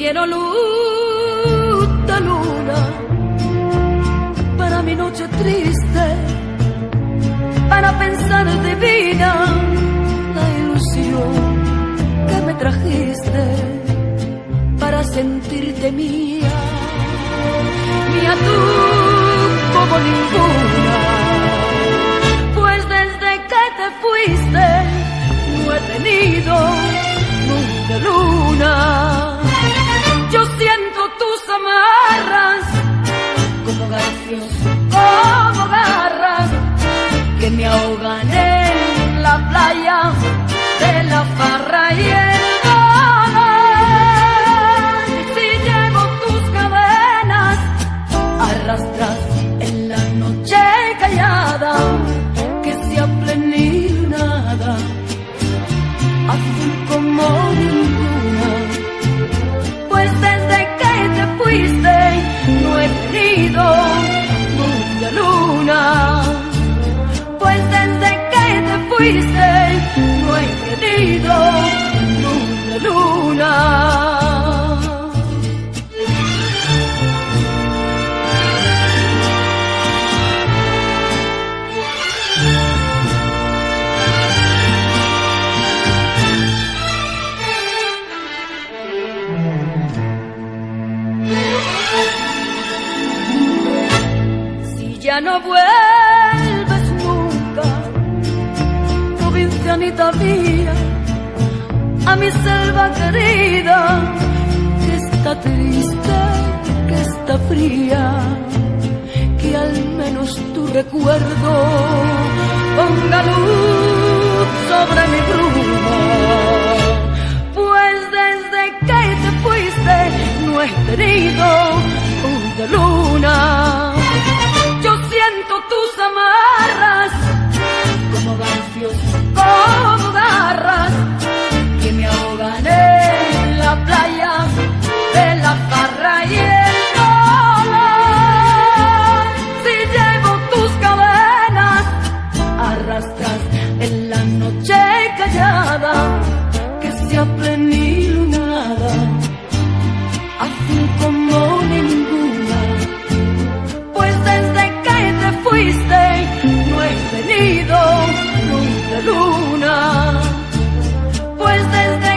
quiero luz de luna para mi noche triste, para pensar divina la ilusión que me trajiste, para sentirte mía, mía tú azul como ninguna pues desde que te fuiste no he tenido mucha luna. Pues desde que te fuiste no he tenido no vuelves nunca, provincianita mía, a mi selva querida, que está triste, que está fría, que al menos tu recuerdo ponga luz sobre mi bruma. Pues desde que te fuiste no he tenido una luna. Tus amarras como garfios, como garras que me ahogan en la playa de la farra y el dolor. Si llevo tus cadenas arrastras en la noche callada que se ha no he venido luz luna, pues desde